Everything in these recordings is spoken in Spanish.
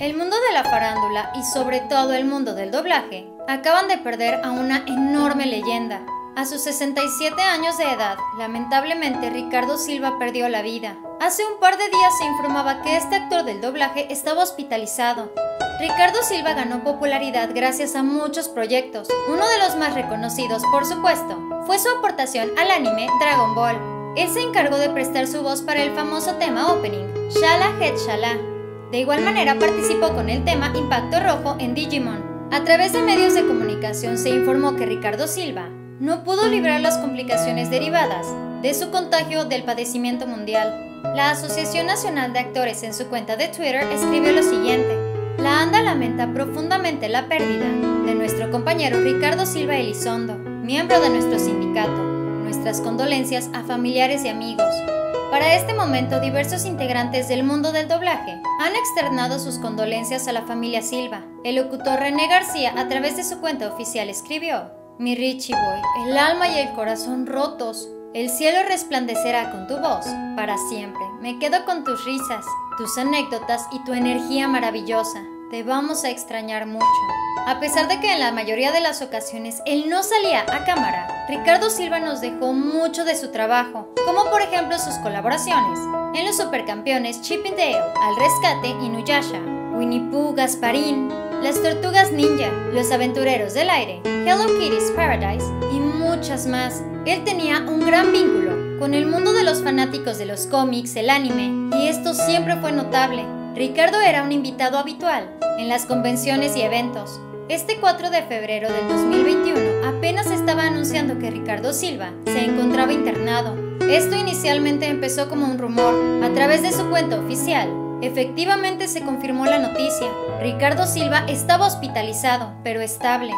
El mundo de la farándula y sobre todo el mundo del doblaje acaban de perder a una enorme leyenda. A sus 67 años de edad, lamentablemente Ricardo Silva perdió la vida. Hace un par de días se informaba que este actor del doblaje estaba hospitalizado. Ricardo Silva ganó popularidad gracias a muchos proyectos. Uno de los más reconocidos, por supuesto, fue su aportación al anime Dragon Ball. Él se encargó de prestar su voz para el famoso tema opening, Shala Het Shala, de igual manera participó con el tema Impacto Rojo en Digimon. A través de medios de comunicación se informó que Ricardo Silva no pudo librar las complicaciones derivadas de su contagio del padecimiento mundial. La Asociación Nacional de Actores en su cuenta de Twitter escribió lo siguiente. La ANDA lamenta profundamente la pérdida de nuestro compañero Ricardo Silva Elizondo, miembro de nuestro sindicato. Nuestras condolencias a familiares y amigos, para este momento, diversos integrantes del mundo del doblaje han externado sus condolencias a la familia Silva. El locutor René García, a través de su cuenta oficial, escribió: Mi Richie Boy, el alma y el corazón rotos. El cielo resplandecerá con tu voz para siempre. Me quedo con tus risas, tus anécdotas y tu energía maravillosa. Te vamos a extrañar mucho. A pesar de que en la mayoría de las ocasiones él no salía a cámara, Ricardo Silva nos dejó mucho de su trabajo, como por ejemplo sus colaboraciones en los supercampeones Chip and Dale, Al Rescate y Nuyasha, Winnie Pooh, Gasparín, Las Tortugas Ninja, Los Aventureros del Aire, Hello Kitty's Paradise y muchas más. Él tenía un gran vínculo con el mundo de los fanáticos de los cómics, el anime, y esto siempre fue notable. Ricardo era un invitado habitual en las convenciones y eventos. Este 4 de febrero del 2021 apenas estaba anunciando que Ricardo Silva se encontraba internado. Esto inicialmente empezó como un rumor a través de su cuenta oficial. Efectivamente se confirmó la noticia. Ricardo Silva estaba hospitalizado, pero estable.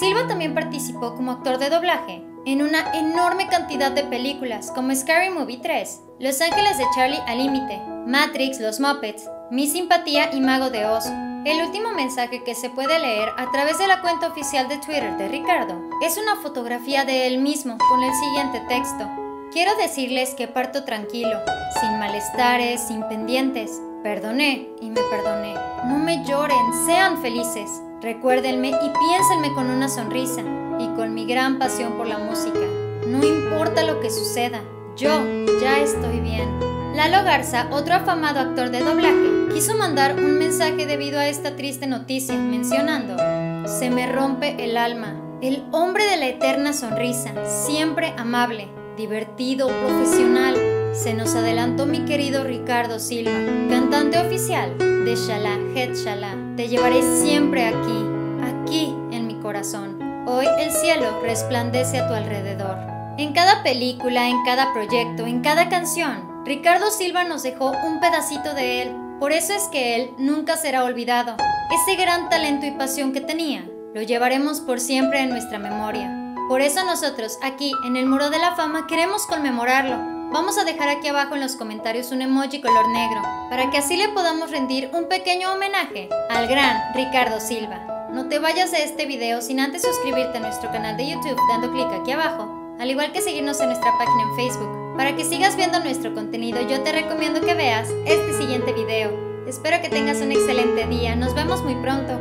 Silva también participó como actor de doblaje en una enorme cantidad de películas como Scary Movie 3, Los Ángeles de Charlie al Límite, Matrix, Los Muppets, Mi Simpatía y Mago de Oz. El último mensaje que se puede leer a través de la cuenta oficial de Twitter de Ricardo es una fotografía de él mismo con el siguiente texto. Quiero decirles que parto tranquilo, sin malestares, sin pendientes. Perdoné y me perdoné. No me lloren, sean felices. Recuérdenme y piénsenme con una sonrisa y con mi gran pasión por la música. No importa lo que suceda, yo ya estoy bien. Lalo Garza, otro afamado actor de doblaje, quiso mandar un mensaje debido a esta triste noticia, mencionando, se me rompe el alma, el hombre de la eterna sonrisa, siempre amable, divertido, profesional. Se nos adelantó mi querido Ricardo Silva, cantante oficial de Shala Het Shala. Te llevaré siempre aquí, aquí en mi corazón. Hoy el cielo resplandece a tu alrededor. En cada película, en cada proyecto, en cada canción, Ricardo Silva nos dejó un pedacito de él. Por eso es que él nunca será olvidado. Ese gran talento y pasión que tenía, lo llevaremos por siempre en nuestra memoria. Por eso nosotros, aquí en el Muro de la Fama, queremos conmemorarlo. Vamos a dejar aquí abajo en los comentarios un emoji color negro, para que así le podamos rendir un pequeño homenaje al gran Ricardo Silva. No te vayas de este video sin antes suscribirte a nuestro canal de YouTube dando clic aquí abajo, al igual que seguirnos en nuestra página en Facebook. Para que sigas viendo nuestro contenido, yo te recomiendo que veas este siguiente video. Espero que tengas un excelente día, nos vemos muy pronto.